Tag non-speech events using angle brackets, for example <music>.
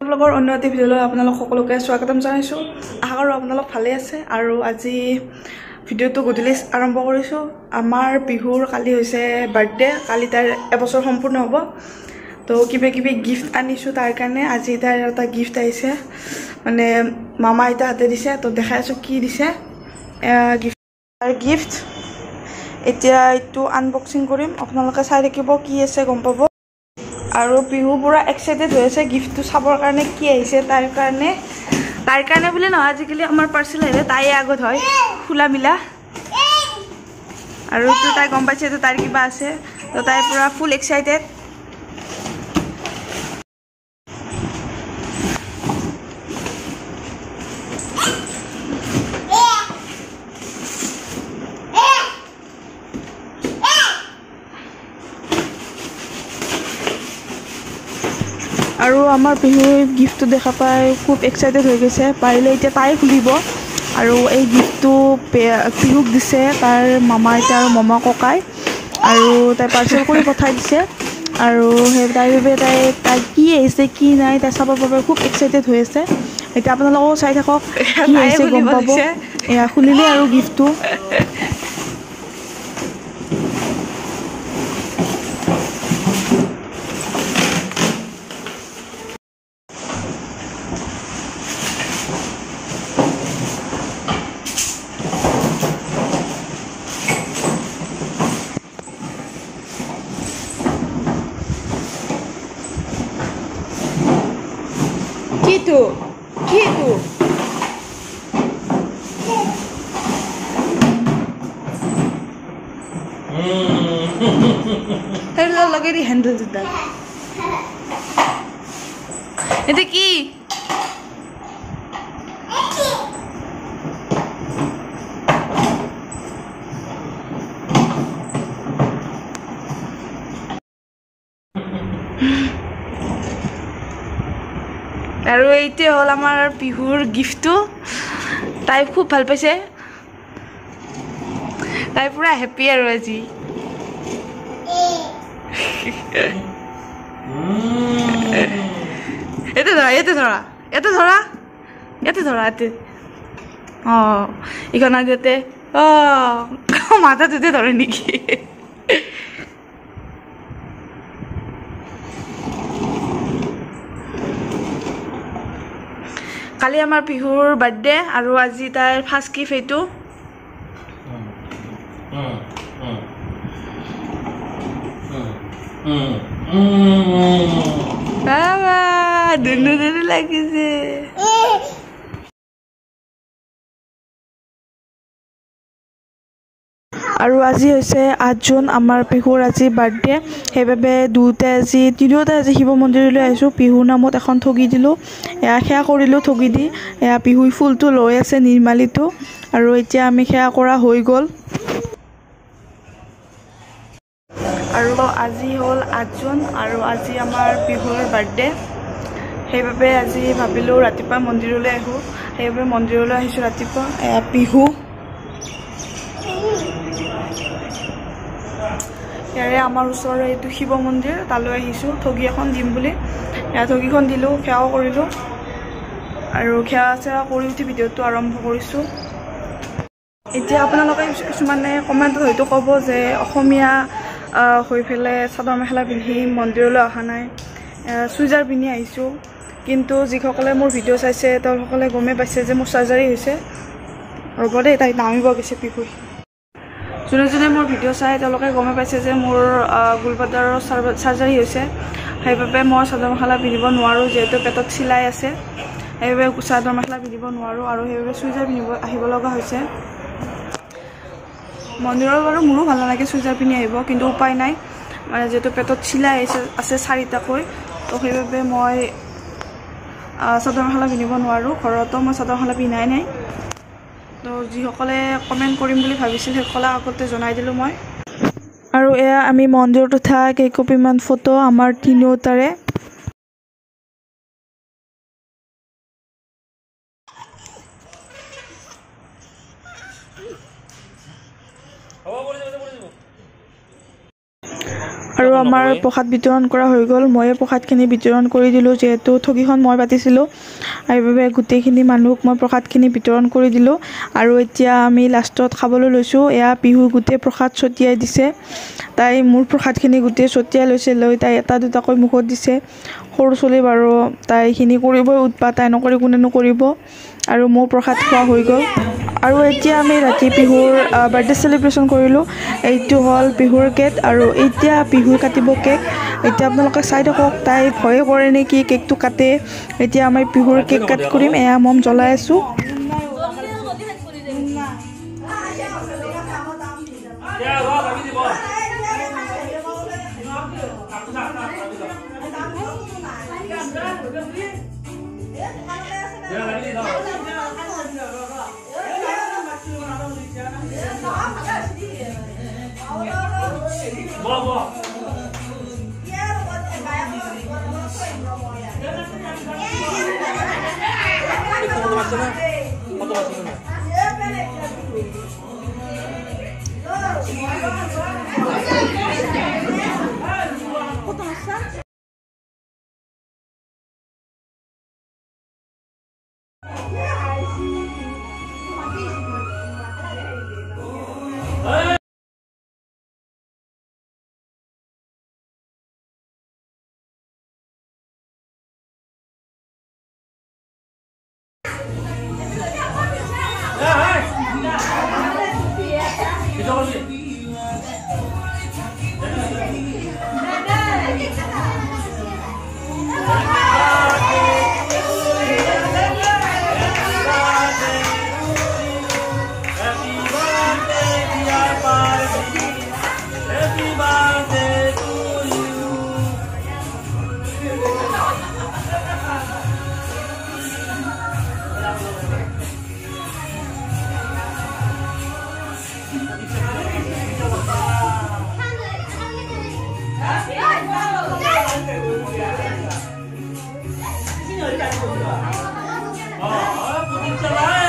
ব্লগৰ অন্য এটি ভিডিঅ'লৈ আপোনালোক সকলোকে স্বাগতম জনাইছোঁ। আশা কৰোঁ আপোনালোক ভালেই আছে আৰু আজি ভিডিঅ'টো গধূলি আৰম্ভ কৰিছোঁ। আমাৰ বিহুৰ কালি হৈছে বাৰ্থডে কালি তাইৰ এবছৰ সম্পূৰ্ণ হ'ব। তো কিবা কিবি গিফ্ট আনিছোঁ তাৰ কাৰণে। আজি তাইৰ এটা গিফ্ট আহিছে। মানে মামা আইতাহঁতে দিছে তো দেখাই আছোঁ কি দিছে। গিফ্ট তাৰ গিফ্ট এতিয়া এইটো আনবক্সিং কৰিম। আপোনালোকে চাই থাকিব কি আছে গম পাব। আৰু বিহু পূৰা এক্সাইটেড হৈ আছে গিফ্টটো চাবৰ কাৰণে কি আহিছে তাৰ কাৰণে তাইৰ কাৰণে বুলি নহয় আজিকালি আমাৰ পাৰ্চেল আহিলে তাইয়ে আগত হয় খোলা মিলা। আৰু তাই গম পাইছে তাইৰ কিবা আছে তাই পূৰা ফুল এক্সাইটেড আৰু আমাৰ বিহুৰ গিফ্টটো দেখা পাই খুব এক্সাইটেড হৈ গৈছে। পাৰিলে এতিয়া তাই খুলিব। আৰু এই গিফ্টটো পিহুক দিছে তাৰ মামা আইতা আৰু মামা ককাই। আৰু তাই পাৰ্চেল কৰি পঠাই দিছে। আৰু সেই তাইৰ বাবে তাই তাই কি আহিছে কি নাই তাই চাবৰ বাবে খুব এক্সাইটেড হৈ আছে। এতিয়া আপোনালোকেও চাই থাকক <laughs> কি আহিছে গম পাব। এয়া খুলিলে আৰু গিফ্টটো <laughs> কিটো কিটো সেইবিলাক লগাই দি হেণ্ডেল দুডাল এতিয়া কি আৰু এইটোৱে হ'ল আমাৰ বিহুৰ গিফ্টটো। তাই খুব ভাল পাইছে। তাই পূৰা হেপ্পী আৰু আজি। ইয়াতে ধৰা ইয়াতে ধৰা ইয়াতে ধৰা ইয়াতে ধৰা ইয়াতে অঁ ইখন ইয়াতে অঁ মাথাটোতে ধৰে নেকি? কালি আমাৰ বিহুৰ বাৰ্থডে আৰু আজি তাইৰ ফাৰ্ষ্ট গিফ্ট দুনু লাগিছে। আৰু আজি হৈছে আঠ জুন আমাৰ বিহুৰ আজি বাৰ্থডে। সেইবাবে দুয়োটাই আজি তিনিওটাই আজি শিৱ মন্দিৰলৈ আহিছোঁ। বিহুৰ নামত এখন ঠগি দিলোঁ। এয়া সেয়া কৰিলোঁ ঠগি দি এয়া বিহু ফুলটো লৈ আছে নিৰ্মালিটো। আৰু এতিয়া আমি সেয়া কৰা হৈ গ'ল। আৰু আজি হ'ল আঠ জুন আৰু আজি আমাৰ বিহুৰ বাৰ্থডে। সেইবাবে আজি ভাবিলোঁ ৰাতিপুৱা মন্দিৰলৈ আহোঁ। সেইবাবে মন্দিৰলৈ আহিছোঁ ৰাতিপুৱা। এয়া বিহু ইয়াৰে আমাৰ ওচৰৰে এইটো শিৱ মন্দিৰ তালৈ আহিছোঁ ঠগী এখন দিম বুলি। ঠগীখন দিলোঁ সেৱাও কৰিলোঁ। আৰু সেৱা চেৱা কৰি উঠি ভিডিঅ'টো আৰম্ভ কৰিছোঁ। এতিয়া আপোনালোকে কিছুমানে কমেণ্টত হয়তো ক'ব যে অসমীয়া হৈ পেলাই চাদৰ মেখেলা পিন্ধি মন্দিৰলৈ অহা নাই। চুইজাৰ পিন্ধি আহিছোঁ। কিন্তু যিসকলে মোৰ ভিডিঅ' চাইছে তেওঁলোকসকলে গমেই পাইছে যে মোৰ চাৰ্জাৰী হৈছে। ৰ'ব দেই তাই নামিব গৈছে পিহুই যোনে যোনে মোৰ ভিডিঅ' চাই তেওঁলোকে গমেই পাইছে যে মোৰ গোলবাদাৰৰ চাৰ্জাৰী হৈছে। সেইবাবে মই চাদৰ মেখেলা পিন্ধিব নোৱাৰোঁ যিহেতু পেটত চিলাই আছে। সেইবাবে চাদৰ মেখেলা পিন্ধিব নোৱাৰোঁ আৰু সেইবাবে চুইজাৰ পিন্ধিব আহিব লগা হৈছে। মন্দিৰত বাৰু মোৰো ভাল নালাগে চুইজাৰ পিন্ধি আহিব কিন্তু উপায় নাই। মানে যিহেতু পেটত চিলাই আহিছে আছে চাৰিটাকৈ তো সেইবাবে মই চাদৰ মেখেলা পিন্ধিব নোৱাৰোঁ। ঘৰতো মই চাদৰ মেখেলা পিন্ধাই নাই। তো যিসকলে কমেণ্ট কৰিম বুলি ভাবিছিল সেইসকলে আগতে জনাই দিলোঁ মই। আৰু এয়া আমি মন্দিৰত উঠা কেইকপিমান ফটো আমাৰ তিনিওটাৰে। আৰু আমাৰ প্ৰসাদ বিতৰণ কৰা হৈ গ'ল। ময়ে প্ৰসাদখিনি বিতৰণ কৰি দিলোঁ। যিহেতু ঠগীখন মই পাতিছিলোঁ। সেইবাবে গোটেইখিনি মানুহক মই প্ৰসাদখিনি বিতৰণ কৰি দিলোঁ। আৰু এতিয়া আমি লাষ্টত খাবলৈ লৈছোঁ। এয়া বিহুৰ গোটেই প্ৰসাদ ছটিয়াই দিছে। তাই মোৰ প্ৰসাদখিনি গোটেই ছটিয়াই লৈছে। লৈ তাই এটা দুটাকৈ মুখত দিছে। সৰু ছোৱালী বাৰু তাই এইখিনি কৰিবই। উৎপাত তাই নকৰি কোনেনো কৰিব। আৰু মোৰ প্ৰসাদ খোৱা হৈ গ'ল আৰু এতিয়া আমি ৰাতি বিহুৰ বাৰ্থডে চেলিব্ৰেশ্যন কৰিলোঁ এইটো হ'ল বিহুৰ কেক আৰু এতিয়া বিহু কাটিব কেক এতিয়া আপোনালোকে চাই থাকক তাই ভয়ে কৰে নেকি কেকটো কাটে এতিয়া আমি বিহুৰ কেক কাট কৰিম এয়া মম জ্বলাই আছোঁ Yeah Allah. Terima kasih. Dios 열이 안 좋아. 어, 부딪혀라.